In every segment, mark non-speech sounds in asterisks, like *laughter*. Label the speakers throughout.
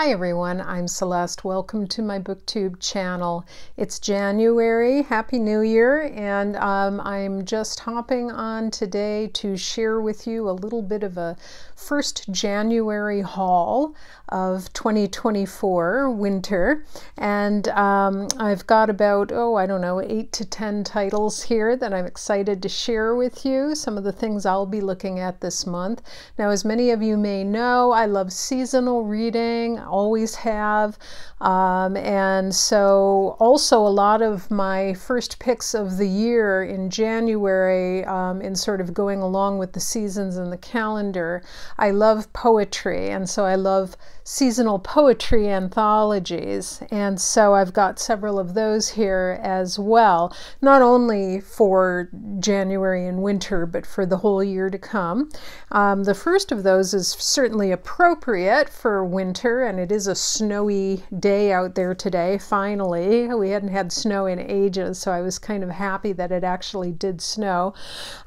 Speaker 1: Hi everyone, I'm Celeste. Welcome to my BookTube channel. It's January, Happy New Year, and um, I'm just hopping on today to share with you a little bit of a first January haul of 2024 winter. And um, I've got about, oh, I don't know, eight to 10 titles here that I'm excited to share with you. Some of the things I'll be looking at this month. Now, as many of you may know, I love seasonal reading always have. Um, and so, also, a lot of my first picks of the year in January, um, in sort of going along with the seasons and the calendar, I love poetry. And so, I love seasonal poetry anthologies. And so I've got several of those here as well, not only for January and winter, but for the whole year to come. Um, the first of those is certainly appropriate for winter, and it is a snowy day out there today, finally. We hadn't had snow in ages, so I was kind of happy that it actually did snow.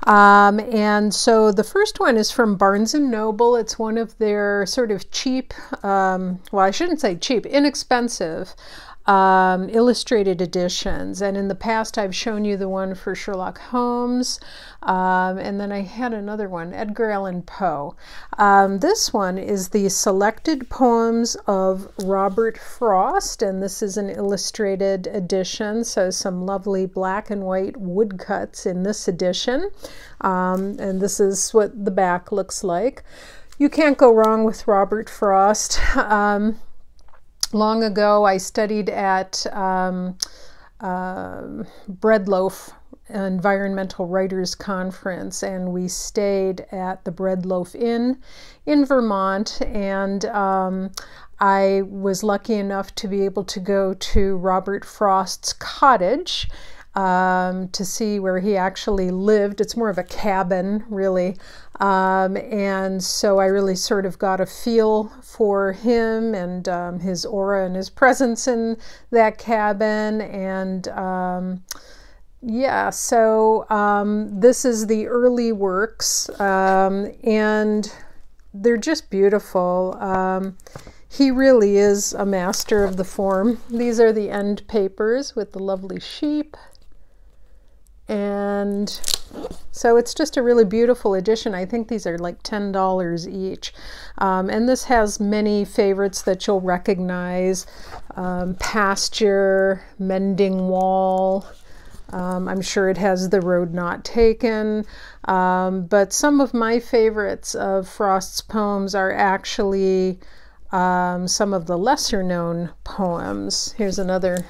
Speaker 1: Um, and so the first one is from Barnes & Noble. It's one of their sort of cheap um, well, I shouldn't say cheap, inexpensive um, illustrated editions. And in the past, I've shown you the one for Sherlock Holmes. Um, and then I had another one, Edgar Allan Poe. Um, this one is the selected poems of Robert Frost, and this is an illustrated edition, so some lovely black and white woodcuts in this edition. Um, and this is what the back looks like you can't go wrong with Robert Frost. *laughs* Um, long ago, I studied at um, uh, Breadloaf Environmental Writers Conference, and we stayed at the Breadloaf Inn in Vermont. And um, I was lucky enough to be able to go to Robert Frost's cottage um, to see where he actually lived. It's more of a cabin, really. Um, and so I really sort of got a feel for him and um, his aura and his presence in that cabin. And um, yeah, so um, this is the early works, um, and they're just beautiful. he really is a master of the form. These are the end papers with the lovely sheep and so it's just a really beautiful edition. I think these are like $10 each. Um, and this has many favorites that you'll recognize. Um, pasture, Mending Wall. Um, I'm sure it has The Road Not Taken. Um, but some of my favorites of Frost's poems are actually um, some of the lesser known poems. Here's another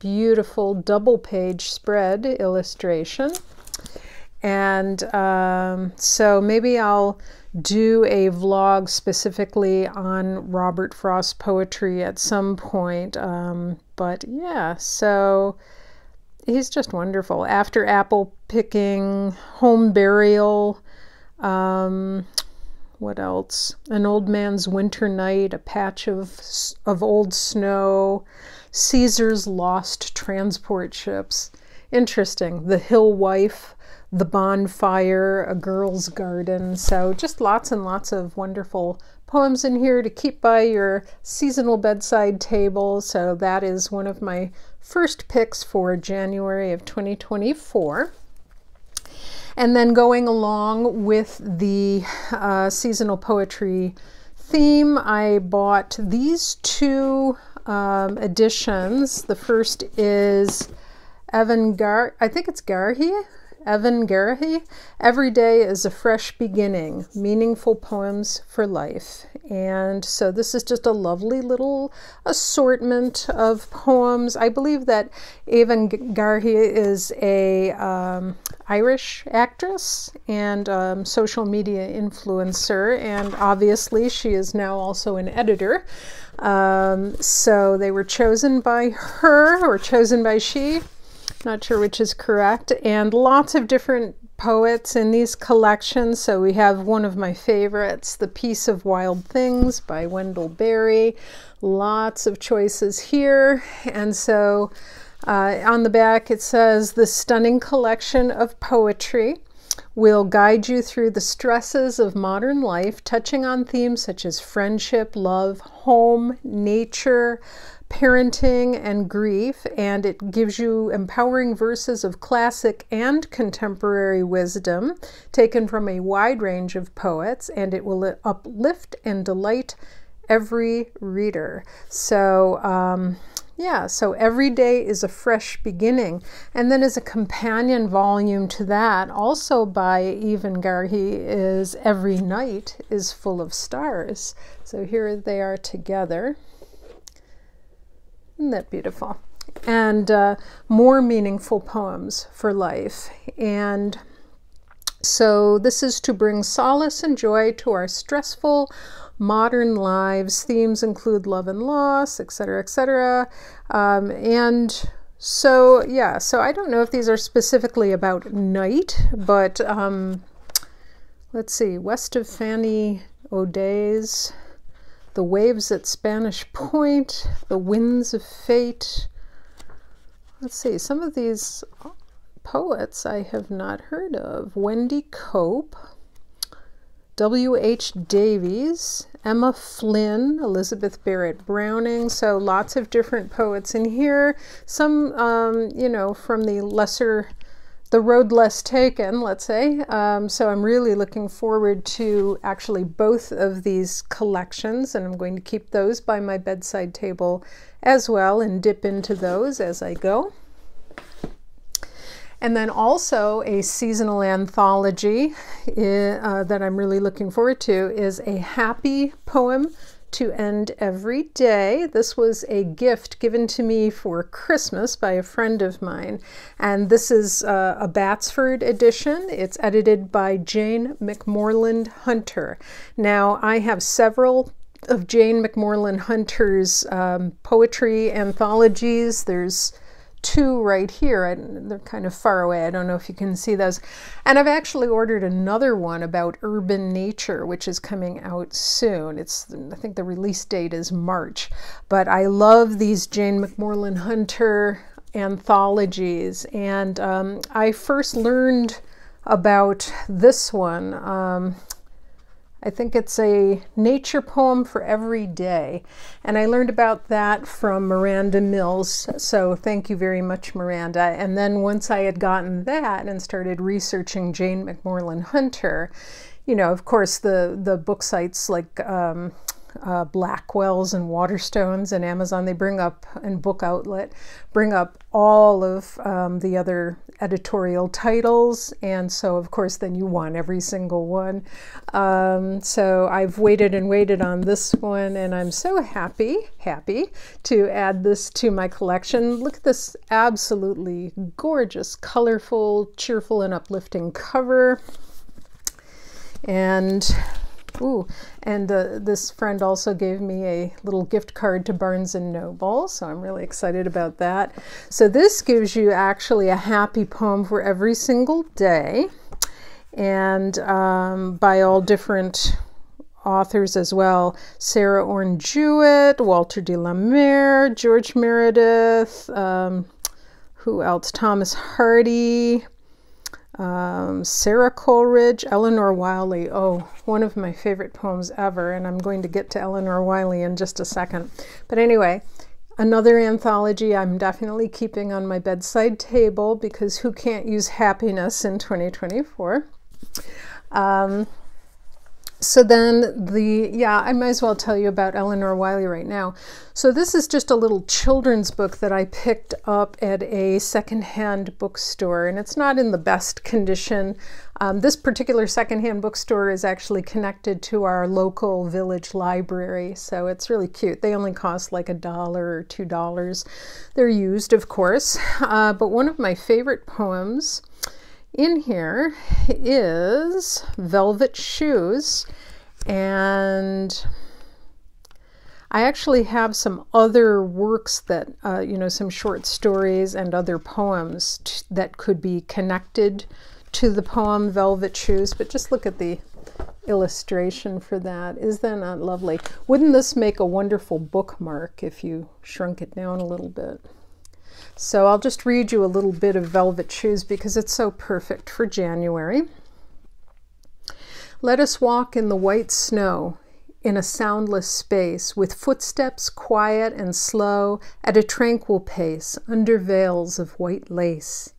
Speaker 1: beautiful double page spread illustration. And um, so maybe I'll do a vlog specifically on Robert Frost poetry at some point. Um, but yeah, so he's just wonderful. After apple picking, home burial, um, what else? An old man's winter night, a patch of, of old snow, Caesar's lost transport ships. Interesting. The Hill Wife, The Bonfire, A Girl's Garden. So just lots and lots of wonderful poems in here to keep by your seasonal bedside table. So that is one of my first picks for January of 2024. And then going along with the uh, seasonal poetry theme, I bought these two um, editions. The first is Evan Gar, I think it's Garhi, Evan Garrihy. Every day is a fresh beginning, meaningful poems for life. And so this is just a lovely little assortment of poems. I believe that Evan Garhi is a um, Irish actress and um, social media influencer, and obviously she is now also an editor. Um, so they were chosen by her or chosen by she, not sure which is correct, and lots of different poets in these collections. So we have one of my favorites, The Peace of Wild Things by Wendell Berry. Lots of choices here. And so uh, on the back it says, The Stunning Collection of Poetry will guide you through the stresses of modern life, touching on themes such as friendship, love, home, nature, parenting, and grief. And it gives you empowering verses of classic and contemporary wisdom taken from a wide range of poets, and it will uplift and delight every reader. So, um, yeah, so every day is a fresh beginning. And then, as a companion volume to that, also by Evan Garhi, is Every Night is Full of Stars. So here they are together. Isn't that beautiful? And uh, more meaningful poems for life. And so, this is to bring solace and joy to our stressful, modern lives. Themes include love and loss, etc., etc. Um, and so, yeah, so I don't know if these are specifically about night, but um, let's see, West of Fanny O'Day's The Waves at Spanish Point, The Winds of Fate. Let's see, some of these poets I have not heard of. Wendy Cope, W.H. Davies, Emma Flynn, Elizabeth Barrett Browning. So lots of different poets in here. Some, um, you know, from the lesser, the road less taken, let's say. Um, so I'm really looking forward to actually both of these collections, and I'm going to keep those by my bedside table as well and dip into those as I go. And then also a seasonal anthology uh, that I'm really looking forward to is a happy poem to end every day. This was a gift given to me for Christmas by a friend of mine. And this is uh, a Batsford edition. It's edited by Jane McMorland Hunter. Now, I have several of Jane McMorland Hunter's um, poetry anthologies. There's two right here. They're kind of far away. I don't know if you can see those. And I've actually ordered another one about urban nature, which is coming out soon. It's I think the release date is March. But I love these Jane McMorland Hunter anthologies, and um, I first learned about this one. Um, I think it's a nature poem for every day. And I learned about that from Miranda Mills. So thank you very much, Miranda. And then once I had gotten that and started researching Jane McMorland Hunter, you know, of course, the, the book sites like um, uh, Blackwell's and Waterstones and Amazon, they bring up, and Book Outlet, bring up all of um, the other editorial titles. And so, of course, then you want every single one. Um, so I've waited and waited on this one, and I'm so happy, happy to add this to my collection. Look at this absolutely gorgeous, colorful, cheerful, and uplifting cover. And Ooh, and uh, this friend also gave me a little gift card to Barnes and Noble, so I'm really excited about that. So this gives you actually a happy poem for every single day, and um, by all different authors as well Sarah Orne Jewett, Walter de la Mare, George Meredith, um, who else? Thomas Hardy um, Sarah Coleridge, Elinor Wylie. Oh, one of my favorite poems ever, and I'm going to get to Elinor Wylie in just a second. But anyway, another anthology I'm definitely keeping on my bedside table because who can't use happiness in 2024? Um, so then the, yeah, I might as well tell you about Elinor Wylie right now. So this is just a little children's book that I picked up at a secondhand bookstore, and it's not in the best condition. Um, this particular secondhand bookstore is actually connected to our local village library, so it's really cute. They only cost like a dollar or two dollars. They're used, of course, uh, but one of my favorite poems in here is Velvet Shoes, and I actually have some other works that, uh, you know, some short stories and other poems that could be connected to the poem Velvet Shoes, but just look at the illustration for that. Is that not lovely? Wouldn't this make a wonderful bookmark if you shrunk it down a little bit? So I'll just read you a little bit of Velvet Shoes because it's so perfect for January. Let us walk in the white snow in a soundless space, with footsteps quiet and slow, at a tranquil pace, under veils of white lace.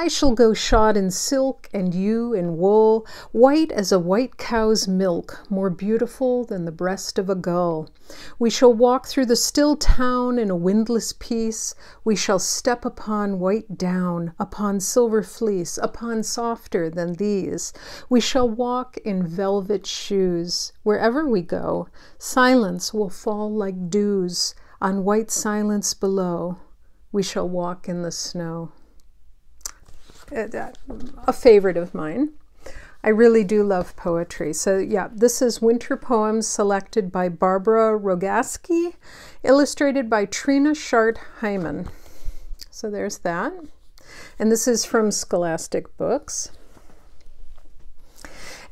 Speaker 1: I shall go shod in silk, and you in wool, white as a white cow's milk, more beautiful than the breast of a gull. We shall walk through the still town in a windless peace. We shall step upon white down, upon silver fleece, upon softer than these. We shall walk in velvet shoes. Wherever we go, silence will fall like dews on white silence below. We shall walk in the snow Uh, a favorite of mine. I really do love poetry. So, yeah, this is Winter Poems selected by Barbara Rogasky, illustrated by Trina Schart Hyman. So, there's that. And this is from Scholastic Books.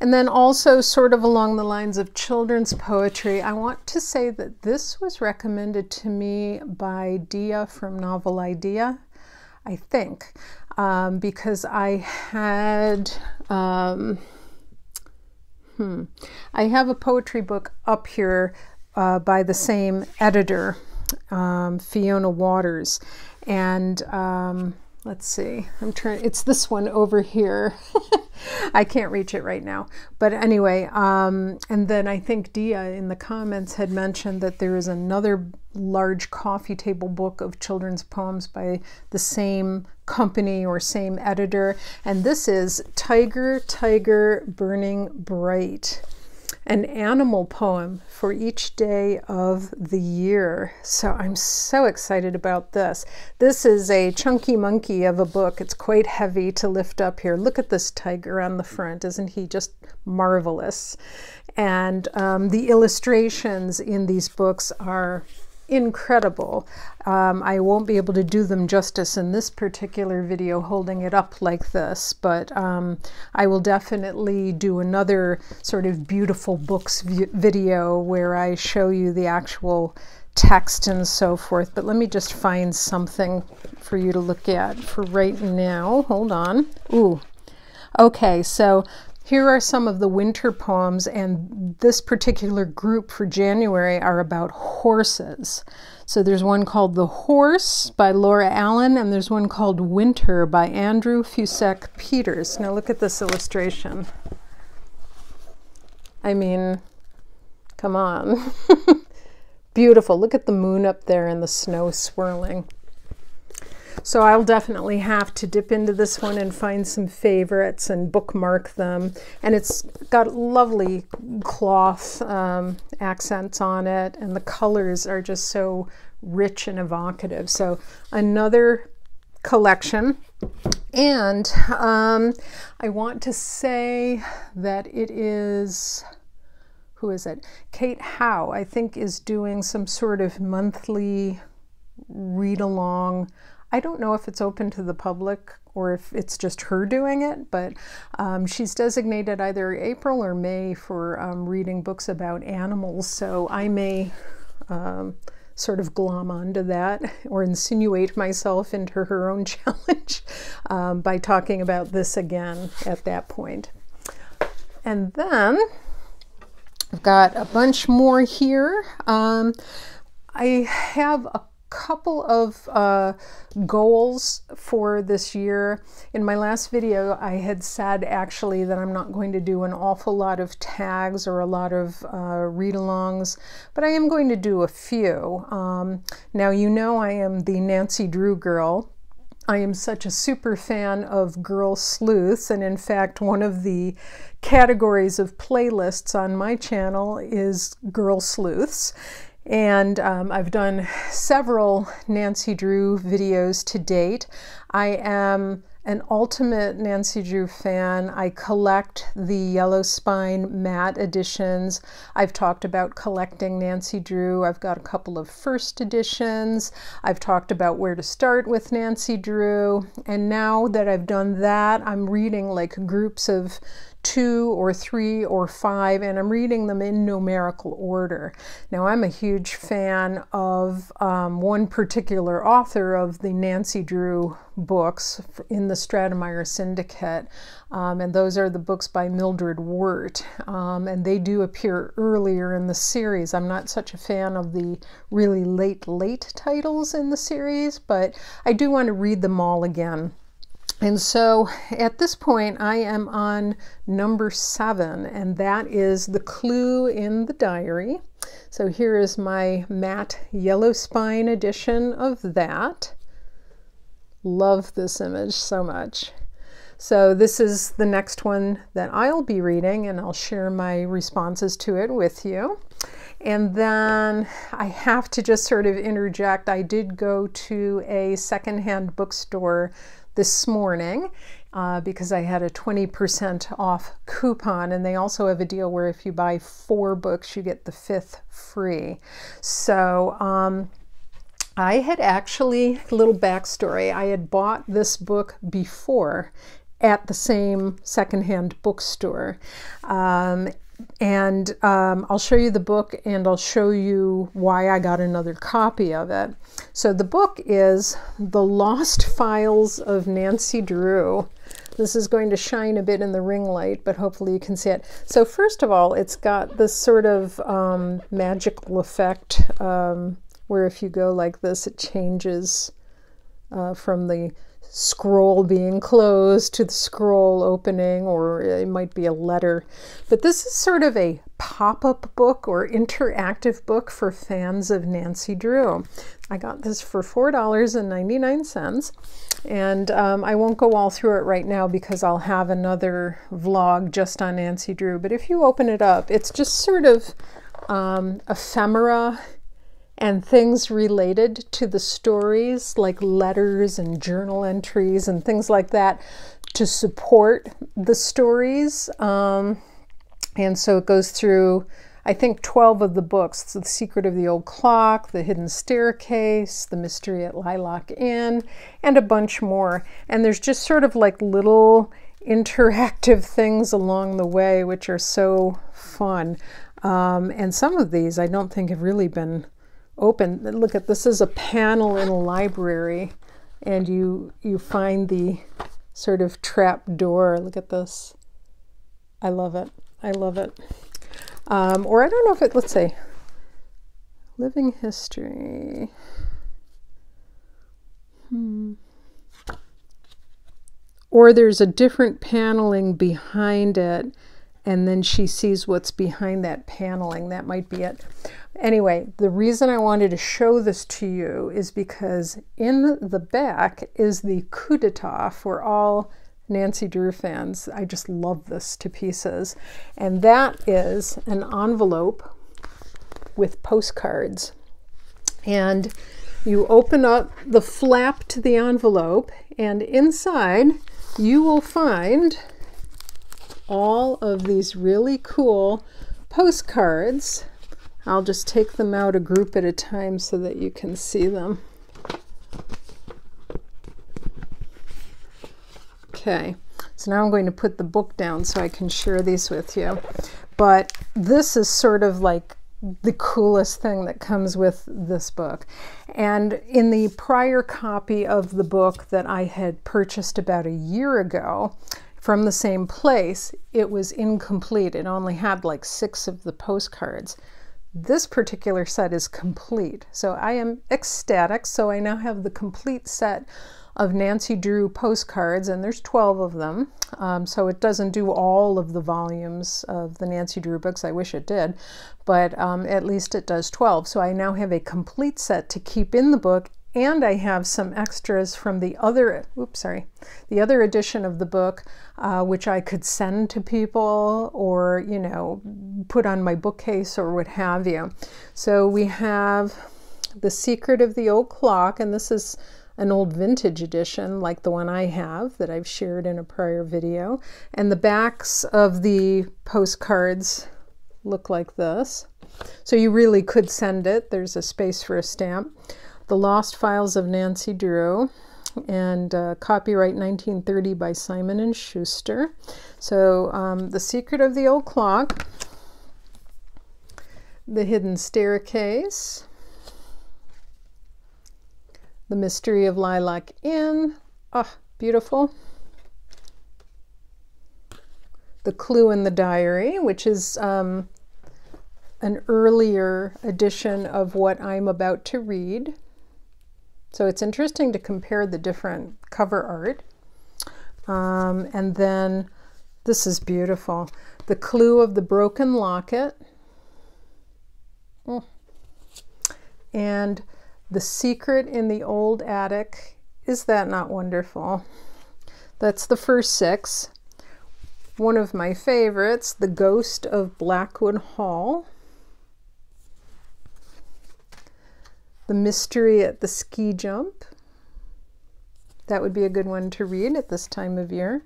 Speaker 1: And then also, sort of along the lines of children's poetry, I want to say that this was recommended to me by Deea from Novel iDeea, I think um, because I had, um, hmm, I have a poetry book up here uh, by the same editor, um, Fiona Waters, and um, let's see, I'm trying, it's this one over here. *laughs* I can't reach it right now. But anyway, um, and then I think Deea in the comments had mentioned that there is another large coffee table book of children's poems by the same company or same editor. And this is Tiger, Tiger, Burning Bright an animal poem for each day of the year. So I'm so excited about this. This is a chunky monkey of a book. It's quite heavy to lift up here. Look at this tiger on the front. Isn't he just marvelous? And um, the illustrations in these books are incredible. Um, I won't be able to do them justice in this particular video holding it up like this, but um, I will definitely do another sort of beautiful books video where I show you the actual text and so forth. But let me just find something for you to look at for right now. Hold on. Ooh. Okay, so here are some of the winter poems, and this particular group for January are about horses. So there's one called The Horse by Laura Allen, and there's one called Winter by Andrew Fusek Peters. Now look at this illustration. I mean, come on. *laughs* Beautiful. Look at the moon up there and the snow swirling. So I'll definitely have to dip into this one and find some favorites and bookmark them. And it's got lovely cloth um, accents on it, and the colors are just so rich and evocative. So another collection. And um, I want to say that it is who is it? Kate Howe, I think, is doing some sort of monthly read along I don't know if it's open to the public or if it's just her doing it, but um, she's designated either April or May for um, reading books about animals. So I may um, sort of glom onto that or insinuate myself into her own *laughs* challenge um, by talking about this again at that point. And then I've got a bunch more here. Um, I have a couple of uh, goals for this year. In my last video, I had said actually that I'm not going to do an awful lot of tags or a lot of uh, read-alongs, but I am going to do a few. Um, now, you know I am the Nancy Drew girl. I am such a super fan of girl sleuths, and in fact, one of the categories of playlists on my channel is girl sleuths. And um, I've done several Nancy Drew videos to date. I am an ultimate Nancy Drew fan. I collect the Yellow Spine matte editions. I've talked about collecting Nancy Drew. I've got a couple of first editions. I've talked about where to start with Nancy Drew. And now that I've done that, I'm reading like groups of two or three or five, and I'm reading them in numerical order. Now, I'm a huge fan of um, one particular author of the Nancy Drew books in the Stratemeyer Syndicate, um, and those are the books by Mildred Wirt, um, and they do appear earlier in the series. I'm not such a fan of the really late, late titles in the series, but I do want to read them all again. And so at this point, I am on number seven, and that is the clue in the diary. So here is my matte yellow spine edition of that. Love this image so much. So this is the next one that I'll be reading, and I'll share my responses to it with you. And then I have to just sort of interject. I did go to a secondhand bookstore this morning uh, because I had a 20% off coupon. And they also have a deal where if you buy four books, you get the fifth free. So, um, I had actually, a little backstory, I had bought this book before at the same secondhand bookstore. Um, and um, I'll show you the book and I'll show you why I got another copy of it. So the book is The Lost Files of Nancy Drew. This is going to shine a bit in the ring light, but hopefully you can see it. So first of all, it's got this sort of um, magical effect um, where if you go like this, it changes uh, from the scroll being closed to the scroll opening, or it might be a letter. But this is sort of a pop up book or interactive book for fans of Nancy Drew. I got this for $4.99, and um, I won't go all through it right now because I'll have another vlog just on Nancy Drew. But if you open it up, it's just sort of um, ephemera and things related to the stories, like letters and journal entries and things like that, to support the stories. Um, and so it goes through, I think, 12 of the books The Secret of the Old Clock, The Hidden Staircase, The Mystery at Lilac Inn, and a bunch more. And there's just sort of like little *laughs* interactive things along the way, which are so fun. Um, and some of these I don't think have really been open. Look at this is a panel in a library and you you find the sort of trap door. Look at this. I love it. I love it. Um, or I don't know if it, let's say, living history. Hmm. Or there's a different paneling behind it, and then she sees what's behind that paneling. That might be it. Anyway, the reason I wanted to show this to you is because in the back is the coup d'etat for all Nancy Drew fans. I just love this to pieces. And that is an envelope with postcards. And you open up the flap to the envelope, and inside you will find all of these really cool postcards I'll just take them out a group at a time so that you can see them. Okay, so now I'm going to put the book down so I can share these with you. But this is sort of like the coolest thing that comes with this book. And in the prior copy of the book that I had purchased about a year ago from the same place, it was incomplete. It only had like six of the postcards. This particular set is complete. So I am ecstatic. So I now have the complete set of Nancy Drew postcards, and there's 12 of them. Um, so it doesn't do all of the volumes of the Nancy Drew books. I wish it did, but um, at least it does 12. So I now have a complete set to keep in the book and I have some extras from the other, oops, sorry, the other edition of the book, uh, which I could send to people or, you know, put on my bookcase or what have you. So we have The Secret of the Old Clock, and this is an old vintage edition like the one I have that I've shared in a prior video. And the backs of the postcards look like this. So you really could send it. There's a space for a stamp. The Lost Files of Nancy Drew. and uh, copyright 1930 by Simon and Schuster. So, um, The Secret of the Old Clock, The Hidden Staircase, The Mystery of Lilac Inn. Ah, oh, beautiful. The Clue in the Diary, which is um, an earlier edition of what I'm about to read. So it's interesting to compare the different cover art. Um, and then this is beautiful. The Clue of the Broken Locket. Oh. And The Secret in the Old Attic. Is that not wonderful? That's the first six. One of my favorites, The Ghost of Blackwood Hall. The Mystery at the Ski Jump. That would be a good one to read at this time of year.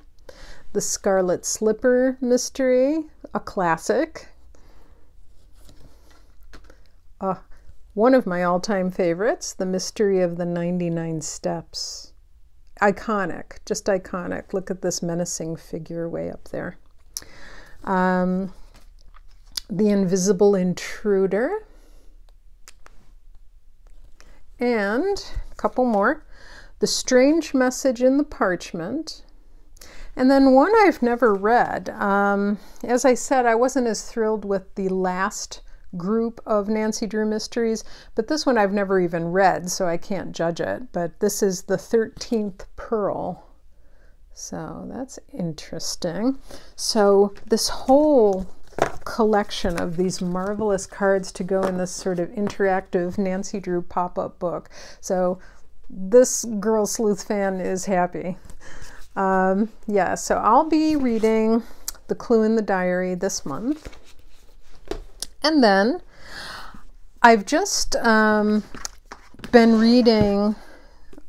Speaker 1: The Scarlet Slipper Mystery, a classic. Uh, one of my all time favorites, The Mystery of the 99 Steps. Iconic, just iconic. Look at this menacing figure way up there. Um, the Invisible Intruder and a couple more. The Strange Message in the Parchment. And then one I've never read. Um, as I said, I wasn't as thrilled with the last group of Nancy Drew mysteries, but this one I've never even read, so I can't judge it. But this is The 13th Pearl. So that's interesting. So this whole collection of these marvelous cards to go in this sort of interactive Nancy Drew pop-up book. So this girl sleuth fan is happy. Um, yeah, so I'll be reading The Clue in the Diary this month. And then I've just um, been reading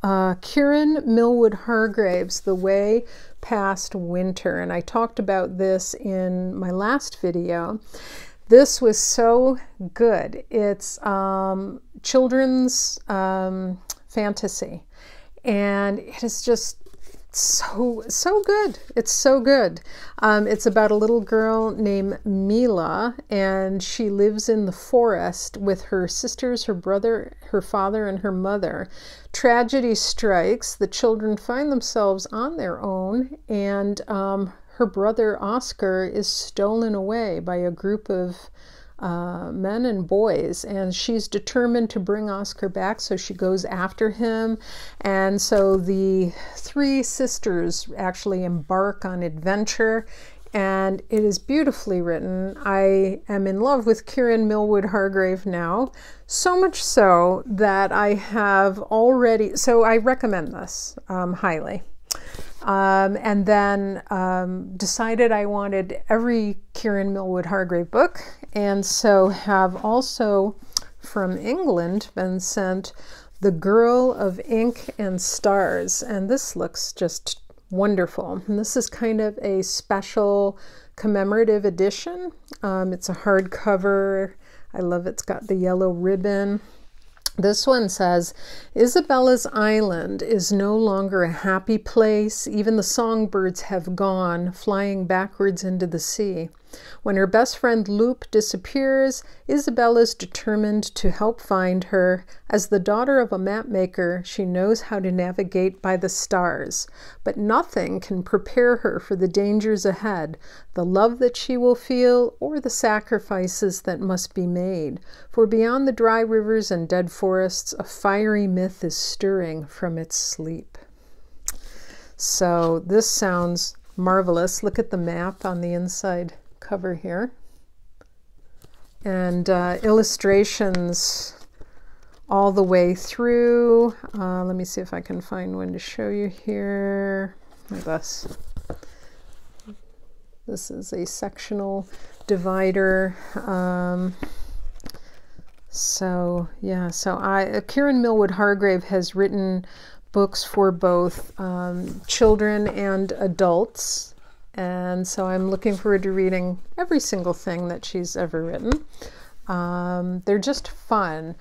Speaker 1: uh, Kiran Millwood Hargraves, The Way Past Winter. And I talked about this in my last video. This was so good. It's um, children's um, fantasy. And it is just so so good. It's so good. Um, it's about a little girl named mila and she lives in the forest with her sisters her brother her father and her mother. Tragedy strikes. The children find themselves on their own and um, her brother oscar is stolen away by a group of uh, men and boys, and she's determined to bring Oscar back, so she goes after him. And so the three sisters actually embark on adventure, and it is beautifully written. I am in love with Kiran Millwood Hargrave now, so much so that I have already, so I recommend this um, highly. Um, and then um, decided I wanted every Kiran Millwood Hargrave book, and so have also from England been sent The Girl of Ink and Stars, and this looks just wonderful. And this is kind of a special commemorative edition. Um, it's a hardcover. I love it. It's got the yellow ribbon. This one says Isabella's island is no longer a happy place. Even the songbirds have gone, flying backwards into the sea. When her best friend Loop disappears, Isabella is determined to help find her. As the daughter of a mapmaker, she knows how to navigate by the stars. But nothing can prepare her for the dangers ahead, the love that she will feel, or the sacrifices that must be made. For beyond the dry rivers and dead forests, a fiery myth is stirring from its sleep. So this sounds marvelous. Look at the map on the inside cover here. And uh, illustrations all the way through. Uh, let me see if I can find one to show you here. This. This is a sectional divider. Um, so yeah, so I uh, Kiran Millwood Hargrave has written books for both um, children and adults and so I'm looking forward to reading every single thing that she's ever written. Um, they're just fun.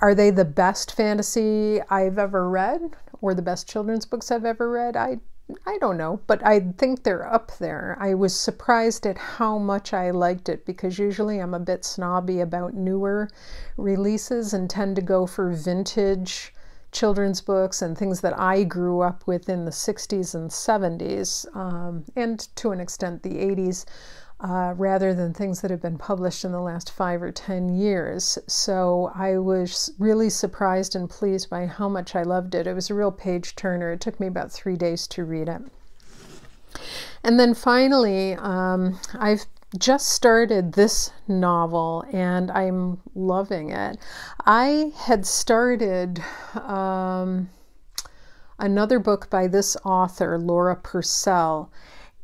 Speaker 1: Are they the best fantasy I've ever read? or the best children's books I've ever read. I I don't know, but I think they're up there. I was surprised at how much I liked it because usually I'm a bit snobby about newer releases and tend to go for vintage children's books and things that I grew up with in the 60s and 70s, um, and to an extent the 80s uh, rather than things that have been published in the last five or ten years. So I was really surprised and pleased by how much I loved it. It was a real page turner. It took me about three days to read it. And then finally, um, I've just started this novel and I'm loving it. I had started um, another book by this author, Laura Purcell,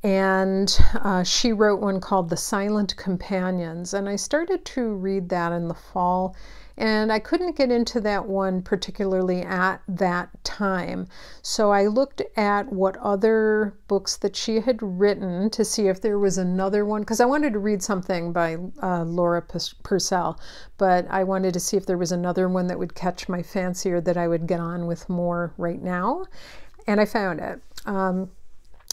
Speaker 1: and uh, she wrote one called The Silent Companions. And I started to read that in the fall, and I couldn't get into that one particularly at that time. So I looked at what other books that she had written to see if there was another one, because I wanted to read something by uh, Laura Purcell, but I wanted to see if there was another one that would catch my fancy or that I would get on with more right now. And I found it. Um,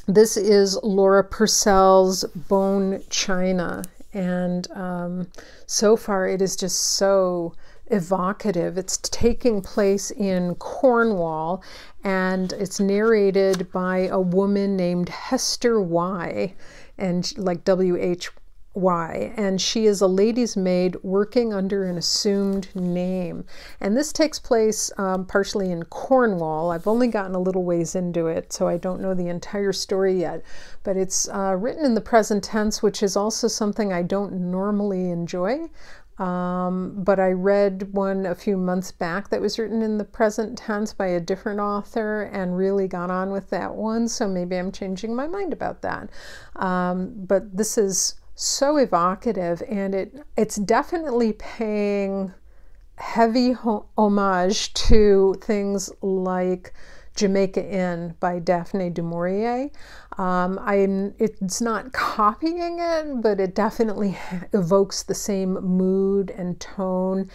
Speaker 1: this is Laura Purcell's Bone China, and um, so far it is just so evocative. It's taking place in Cornwall, and it's narrated by a woman named Hester Why, and like W H why, and she is a lady's maid working under an assumed name. And this takes place um, partially in Cornwall. I've only gotten a little ways into it, so I don't know the entire story yet. But it's uh, written in the present tense, which is also something I don't normally enjoy. Um, but I read one a few months back that was written in the present tense by a different author and really got on with that one. So maybe I'm changing my mind about that. Um, but this is so evocative and it it's definitely paying heavy ho- homage to things like Jamaica Inn by Daphne du Maurier. Um, I'm, it's not *laughs* copying it, but it definitely *laughs* evokes the same mood and tone.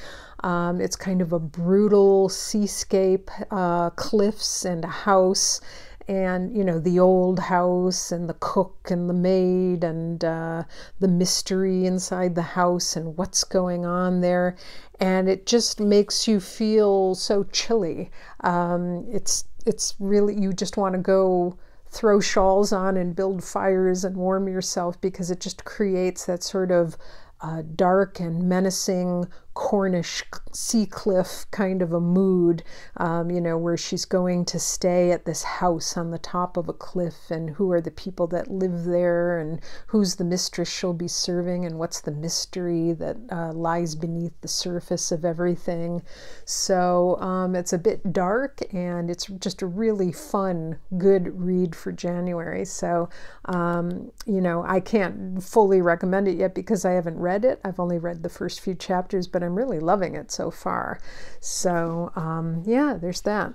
Speaker 1: Um, it's kind of a brutal seascape, uh, cliffs and a house and you know the old house and the cook and the maid and uh, the mystery inside the house and what's going on there. And it just makes you feel so chilly. Um, it's it's really you just want to go throw shawls on and build fires and warm yourself because it just creates that sort of uh, dark and menacing Cornish sea cliff kind of a mood, um, you know, where she's going to stay at this house on the top of a cliff, and who are the people that live there, and who's the mistress she'll be serving, and what's the mystery that uh, lies beneath the surface of everything. So um, it's a bit dark, and it's just a really fun, good read for January. So, um, you know, I can't fully recommend it yet because I haven't read it. I've only read the first few chapters, but I'm really loving it so far. So, um, yeah, there's that.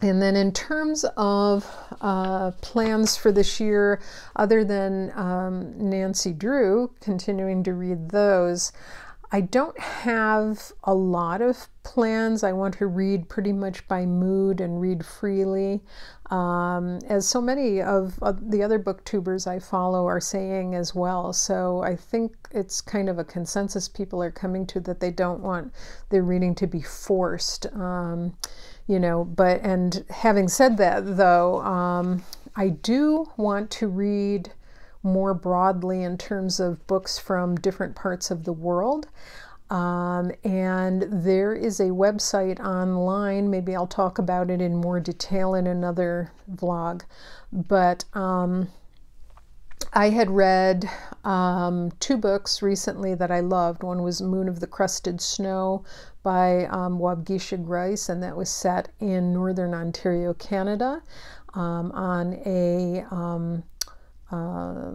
Speaker 1: And then, in terms of uh, plans for this year, other than um, Nancy Drew, continuing to read those, I don't have a lot of plans. I want to read pretty much by mood and read freely. Um, as so many of the other booktubers I follow are saying as well. So I think it's kind of a consensus people are coming to that they don't want their reading to be forced. Um, you know, but, and having said that, though, um, I do want to read more broadly in terms of books from different parts of the world. Um, and there is a website online. Maybe I'll talk about it in more detail in another vlog. But um, I had read um, two books recently that I loved. One was Moon of the Crusted Snow by um, Waubgeshig Rice, and that was set in northern Ontario, Canada, um, on a um, uh,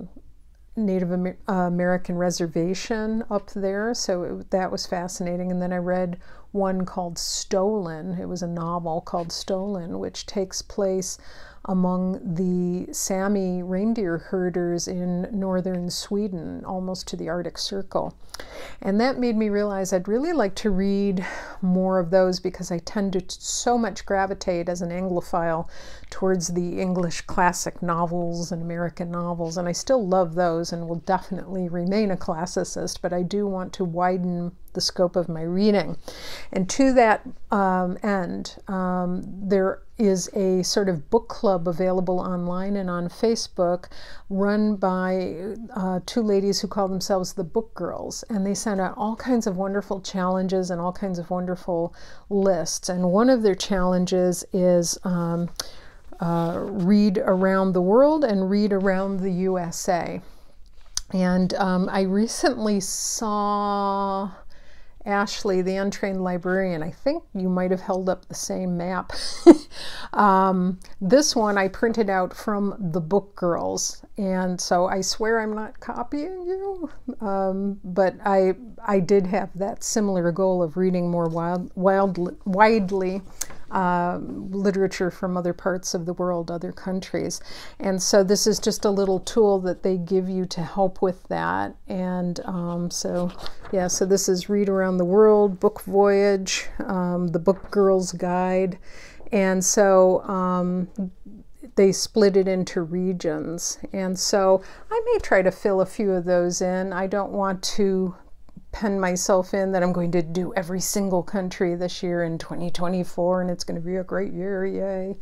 Speaker 1: Native Amer- uh, American reservation up there. So it, that was fascinating. And then I read one called Stolen. It was a novel called Stolen, which takes place among the Sami reindeer herders in northern Sweden, almost to the Arctic Circle. And that made me realize I'd really like to read more of those because I tend to so much gravitate as an Anglophile towards the English classic novels and American novels. And I still love those and will definitely remain a classicist, but I do want to widen the scope of my reading. And to that um, end, um, there is a sort of book club available online and on Facebook run by uh, two ladies who call themselves the Book Girls. And they send out all kinds of wonderful challenges and all kinds of wonderful lists. And one of their challenges is um, uh, read around the world and read around the USA. And um, I recently saw Ashley, the untrained librarian, I think you might have held up the same map. *laughs* um, this one I printed out from the Book Girls, and so I swear I'm not copying you, um, but I I did have that similar goal of reading more wild, wild widely uh, literature from other parts of the world, other countries. And so this is just a little tool that they give you to help with that. And um, so, yeah, so this is Read Around the World, Book Voyage, um, the Book Girl's Guide. And so um, they split it into regions. And so I may try to fill a few of those in. I don't want to pen myself in that I'm going to do every single country this year in 2024 and it's going to be a great year, yay.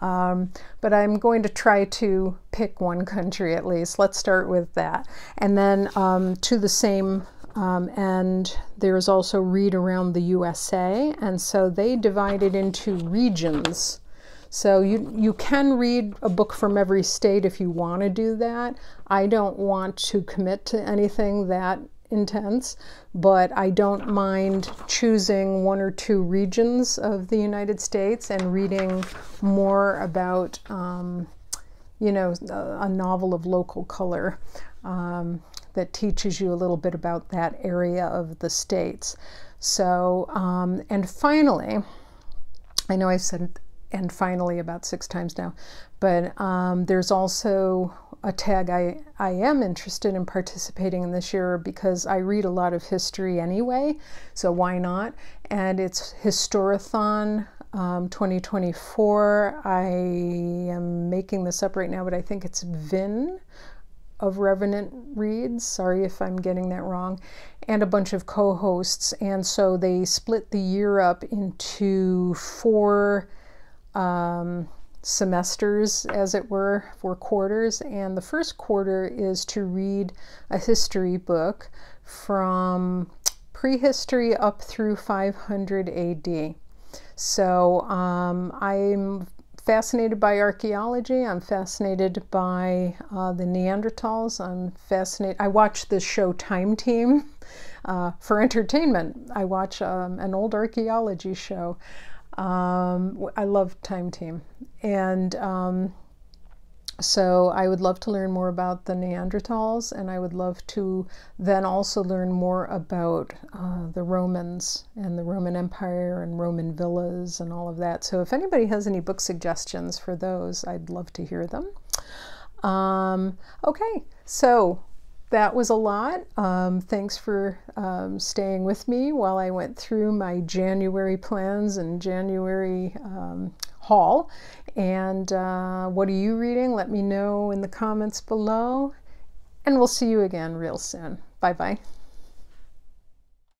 Speaker 1: Um, but I'm going to try to pick one country at least. Let's start with that. And then um, to the same um, and there's also Read Around the USA. And so they divide it into regions. So you, you can read a book from every state if you want to do that. I don't want to commit to anything that intense, but I don't mind choosing one or two regions of the United States and reading more about, um, you know, a, novel of local color um, that teaches you a little bit about that area of the states. So, um, and finally, I know I've said and finally about six times now, but um, there's also a tag I, I am interested in participating in this year because I read a lot of history anyway, so why not? And it's Historathon um, 2024. I am making this up right now, but I think it's VIN of Revenant Reads. Sorry if I'm getting that wrong. And a bunch of co hosts. And so they split the year up into four. Um, semesters, as it were, for quarters. And the first quarter is to read a history book from prehistory up through 500 AD. So um, I'm fascinated by archaeology. I'm fascinated by uh, the Neanderthals. I'm fascinated. I watch the show Time Team *laughs* uh, for entertainment. I watch um, an old archaeology show. Um, I love Time Team. And um, so I would love to learn more about the Neanderthals, and I would love to then also learn more about uh, the Romans and the Roman Empire and Roman villas and all of that. So if anybody has any book suggestions for those, I'd love to hear them. Um, okay, so that was a lot. Um, thanks for um, staying with me while I went through my January plans and January um, haul. And uh, what are you reading? Let me know in the comments below. And we'll see you again real soon. Bye bye.